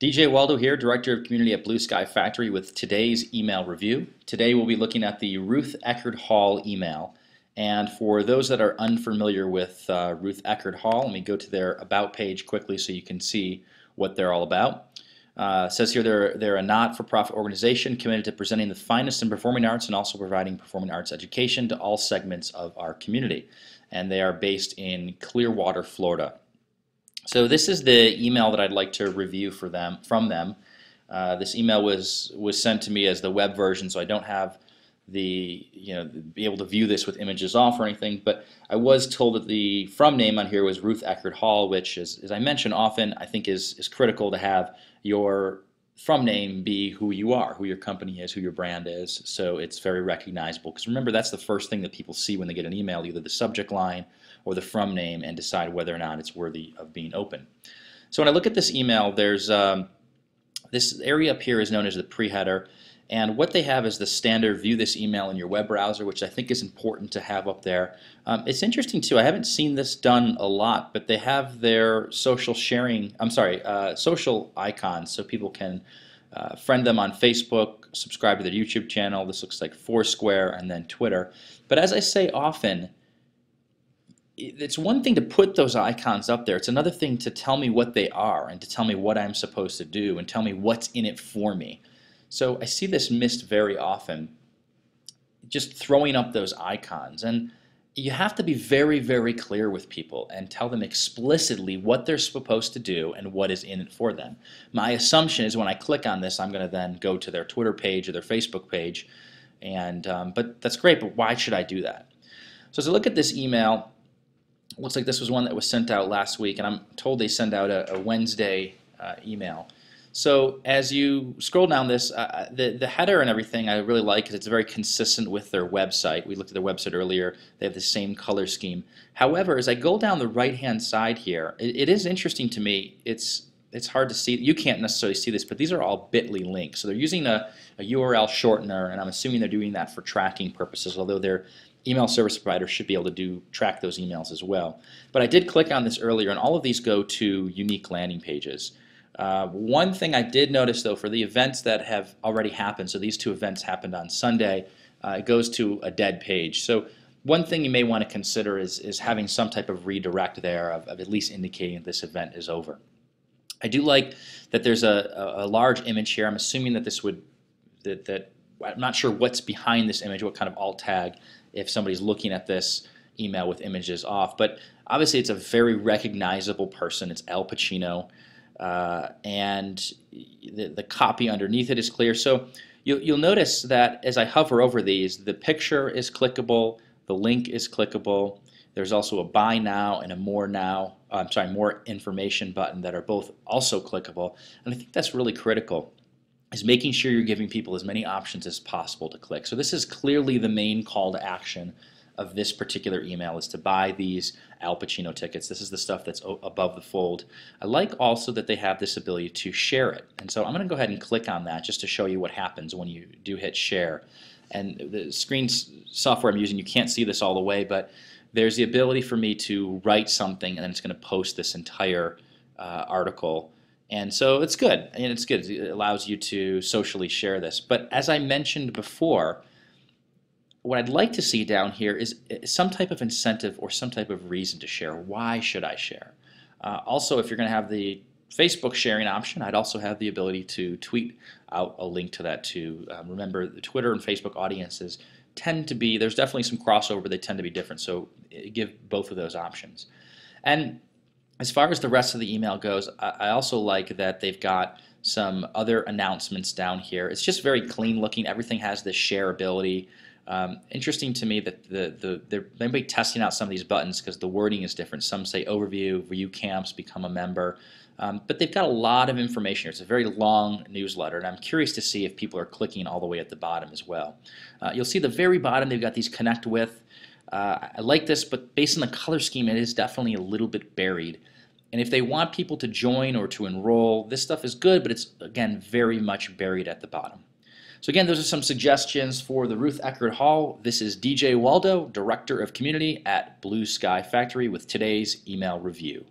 DJ Waldow here, Director of Community at Blue Sky Factory with today's email review. Today we'll be looking at the Ruth Eckerd Hall email. And for those that are unfamiliar with uh, Ruth Eckerd Hall, let me go to their About page quickly so you can see what they're all about. Uh, says here they're, they're a not-for-profit organization committed to presenting the finest in performing arts and also providing performing arts education to all segments of our community. And they are based in Clearwater, Florida. So this is the email that I'd like to review for them from them. Uh, this email was was sent to me as the web version, so I don't have the you know be able to view this with images off or anything. But I was told that the from name on here was Ruth Eckerd Hall, which is, as I mentioned often, I think is is critical to have your from name be who you are, who your company is, who your brand is, so it's very recognizable. Because remember, that's the first thing that people see when they get an email, either the subject line or the from name, and decide whether or not it's worthy of being open. So when I look at this email, there's um, this area up here is known as the pre-header, and what they have is the standard view this email in your web browser, which I think is important to have up there. Um, it's interesting too, I haven't seen this done a lot, but they have their social sharing, I'm sorry, uh, social icons so people can uh, friend them on Facebook, subscribe to their YouTube channel. This looks like Foursquare and then Twitter. But as I say often, it's one thing to put those icons up there. It's another thing to tell me what they are and to tell me what I'm supposed to do and tell me what's in it for me. So I see this missed very often, just throwing up those icons. And you have to be very, very clear with people and tell them explicitly what they're supposed to do and what is in it for them. My assumption is when I click on this, I'm going to then go to their Twitter page or their Facebook page. And um, But that's great, but why should I do that? So as I look at this email, looks like this was one that was sent out last week, and I'm told they send out a, a Wednesday uh, email. So as you scroll down this, uh, uh, the, the header and everything I really like because it's very consistent with their website. We looked at their website earlier. They have the same color scheme. However, as I go down the right-hand side here, it, it is interesting to me. It's it's hard to see. You can't necessarily see this, but these are all bit.ly links. So they're using a, a URL shortener, and I'm assuming they're doing that for tracking purposes, although their email service provider should be able to do track those emails as well. But I did click on this earlier, and all of these go to unique landing pages. Uh, one thing I did notice though for the events that have already happened, so these two events happened on Sunday, uh, it goes to a dead page. So one thing you may want to consider is, is having some type of redirect there of, of at least indicating this event is over. I do like that there's a, a, a large image here. I'm assuming that this would, that, that I'm not sure what's behind this image, what kind of alt tag, if somebody's looking at this email with images off. But obviously it's a very recognizable person. It's Al Pacino uh, and the, the copy underneath it is clear. So you'll, you'll notice that as I hover over these, the picture is clickable, the link is clickable. There's also a buy now and a more now, I'm sorry, more information button that are both also clickable. And I think that's really critical is making sure you're giving people as many options as possible to click. So this is clearly the main call to action of this particular email is to buy these Al Pacino tickets. This is the stuff that's above the fold. I like also that they have this ability to share it. And so I'm going to go ahead and click on that just to show you what happens when you do hit share. And the screen software I'm using, you can't see this all the way, but there's the ability for me to write something and then it's going to post this entire uh, article. And so it's good, and it's good. It allows you to socially share this. But as I mentioned before, what I'd like to see down here is uh, some type of incentive or some type of reason to share. Why should I share? Uh, also, if you're going to have the Facebook sharing option, I'd also have the ability to tweet out a link to that too. Um, remember, the Twitter and Facebook audiences tend to be, there's definitely some crossover, they tend to be different, so uh, give both of those options. And as far as the rest of the email goes, I, also like that they've got some other announcements down here. It's just very clean looking. Everything has this share ability. Um, interesting to me that the, the they're maybe testing out some of these buttons because the wording is different. Some say overview, view camps, become a member. Um, but they've got a lot of information here. It's a very long newsletter, and I'm curious to see if people are clicking all the way at the bottom as well. Uh, you'll see the very bottom, they've got these connect with. Uh, I like this, but based on the color scheme, it is definitely a little bit buried. And if they want people to join or to enroll, this stuff is good, but it's, again, very much buried at the bottom. So again, those are some suggestions for the Ruth Eckerd Hall. This is DJ Waldow, Director of Community at Blue Sky Factory with today's email review.